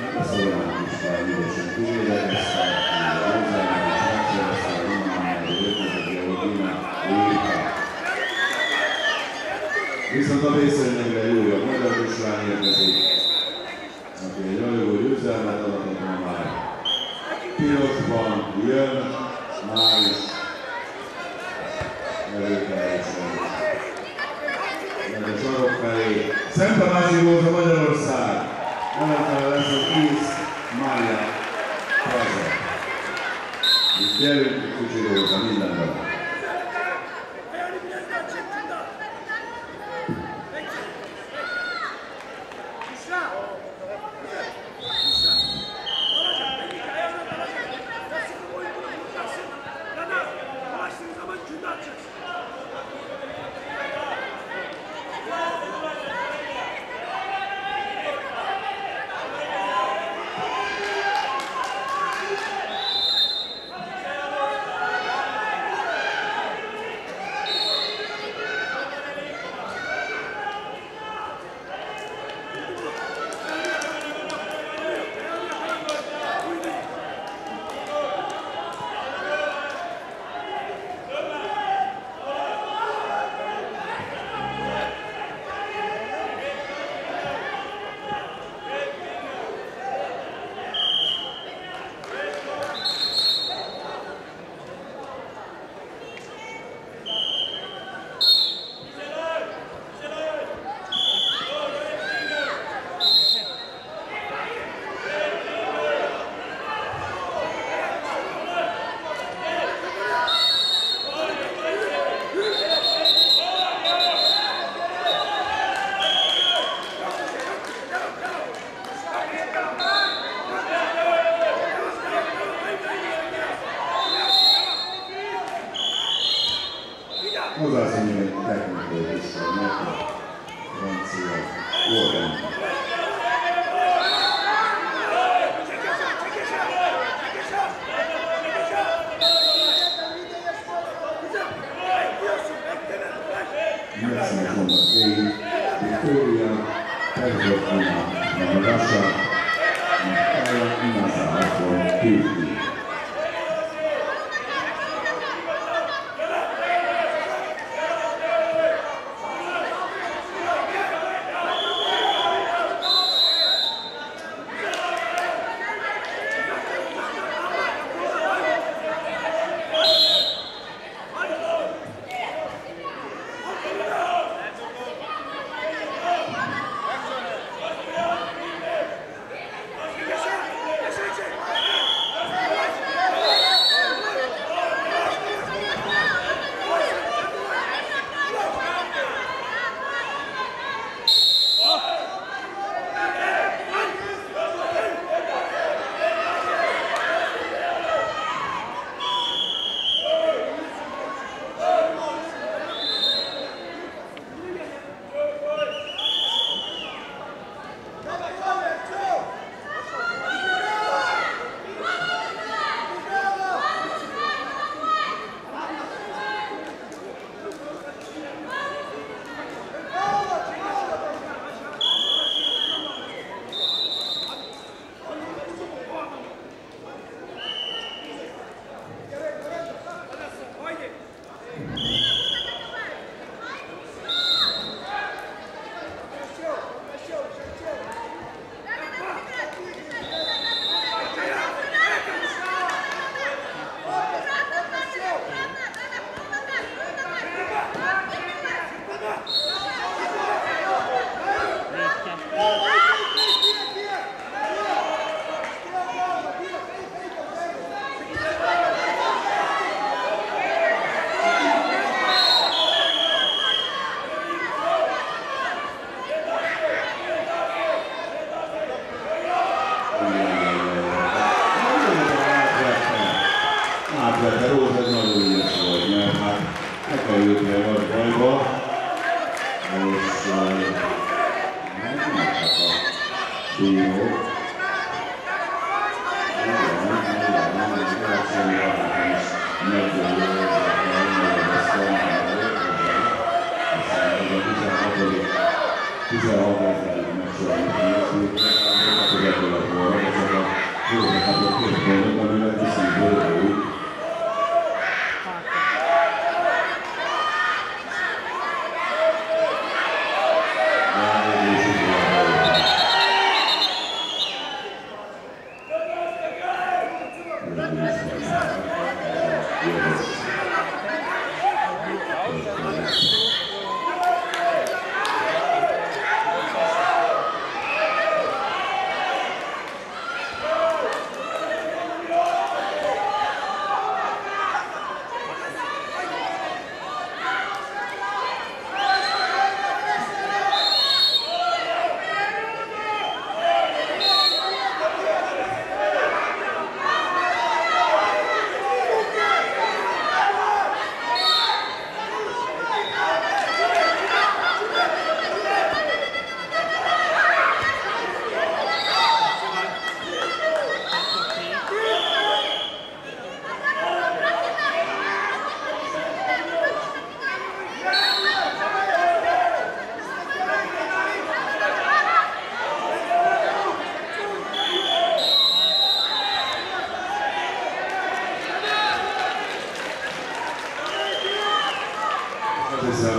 Szolgálnak is már ügyesen Kizsérlegesztel, a Magyar Rusván érkezik, aki egy rajogó győzelmet adott már. Pirosban jön, már is erőteljesen. Meg a sarok felé. Szent Tamás Józsa Magyarország! LFLS is Maria Prazer. It's very good to you, Camila. Warren. Mercy number eight, Victoria Pedro Anna Marasa, Mikhail Inasa from Tuesday. Israel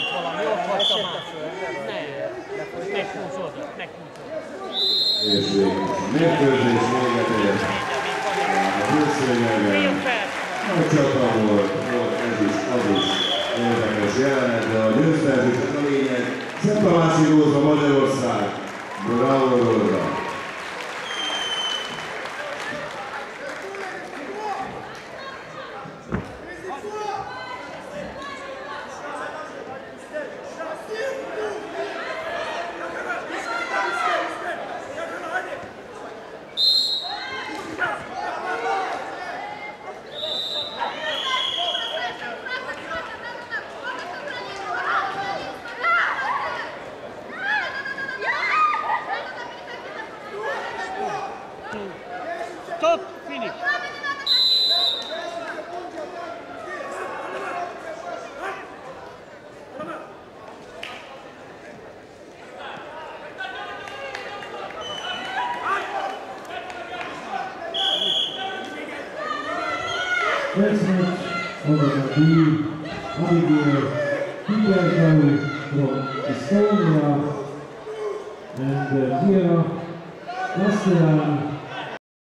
itt valami, ott vagy a Nem, meghúzod, meghúzod. És mérkőzés véget ér. A hőszőnyegen. Nagy csata volt, volt ez is, az is érdekes jelenet, de a győztes és a lényeg. Szent Tamási Róza Magyarország, Bravo Róza. Stop! Finish! Next match on the B, Abigail i d a k a w a from Estonia and uh, Vera Kastelan